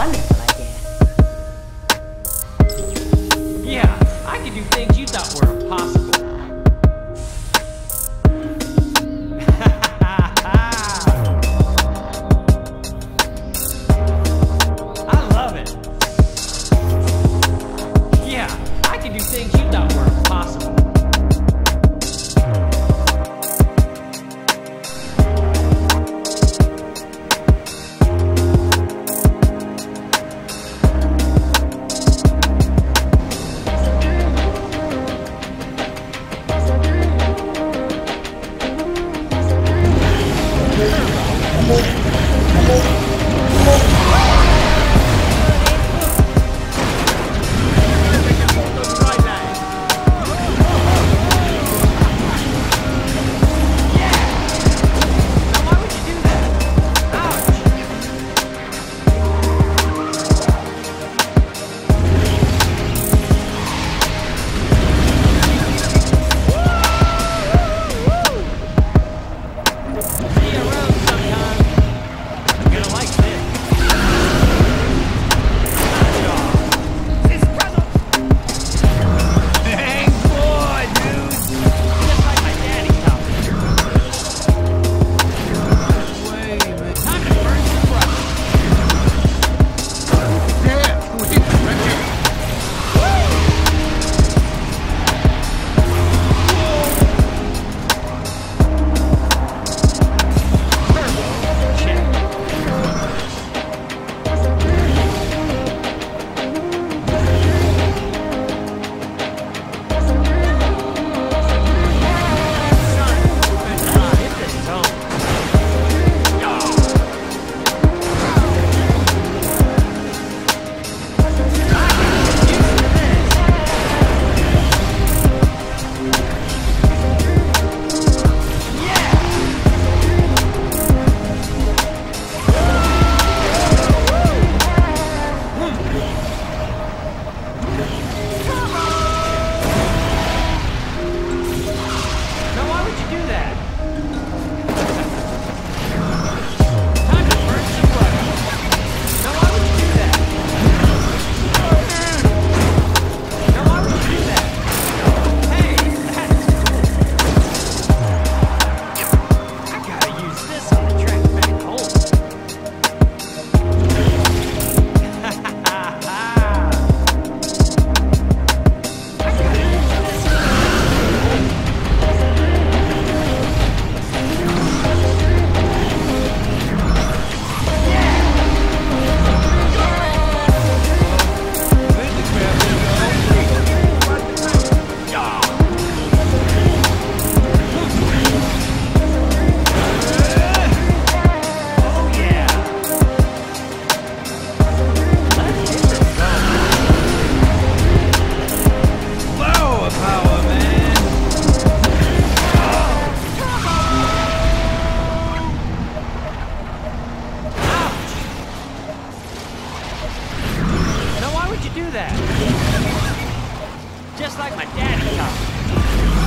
wonderful idea. Yeah, I can do things you thought were like my daddy's house.